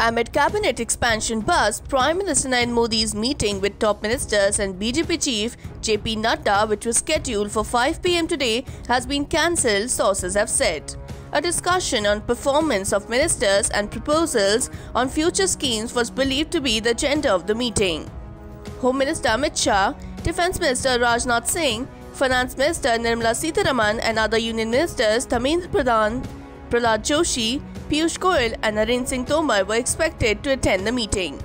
Amid cabinet expansion buzz, Prime Minister Narendra Modi's meeting with top ministers and BJP chief JP Nadda, which was scheduled for 5 pm today, has been cancelled, sources have said. A discussion on performance of ministers and proposals on future schemes was believed to be the agenda of the meeting. Home Minister Amit Shah, Defence Minister Rajnath Singh, Finance Minister Nirmala Sitharaman and other union ministers Dharmendra Pradhan, Pralhad Joshi, Piyush Goyal and Narendra Singh Tomar were expected to attend the meeting.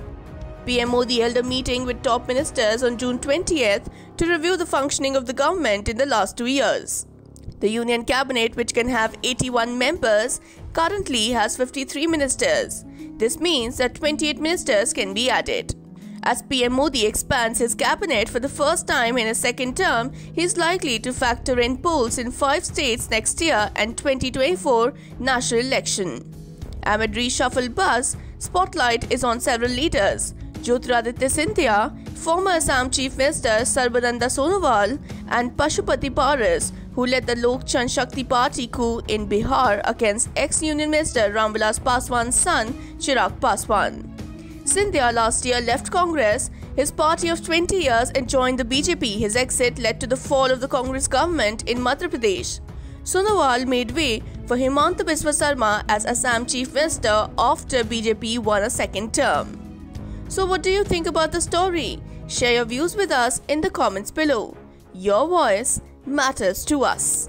PM Modi held a meeting with top ministers on June 20th to review the functioning of the government in the last two years. The Union Cabinet, which can have 81 members, currently has 53 ministers. This means that 28 ministers can be added. As PM Modi expands his cabinet for the first time in his second term, he is likely to factor in polls in five states next year and 2024 national election. Amid reshuffle buzz, spotlight is on several leaders. Jyotiraditya Scindia, former Assam Chief Minister Sarbananda Sonowal, and Pashupati Paras, who led the Lok Janshakti Party coup in Bihar against ex-Union Minister Ramvilas Paswan's son Chirag Paswan. Scindia last year left Congress, his party of 20 years, and joined the BJP. His exit led to the fall of the Congress government in Madhya Pradesh. Sonowal made way for Himanta Biswa Sarma as Assam Chief Minister after BJP won a second term. So, what do you think about the story? Share your views with us in the comments below. Your voice matters to us.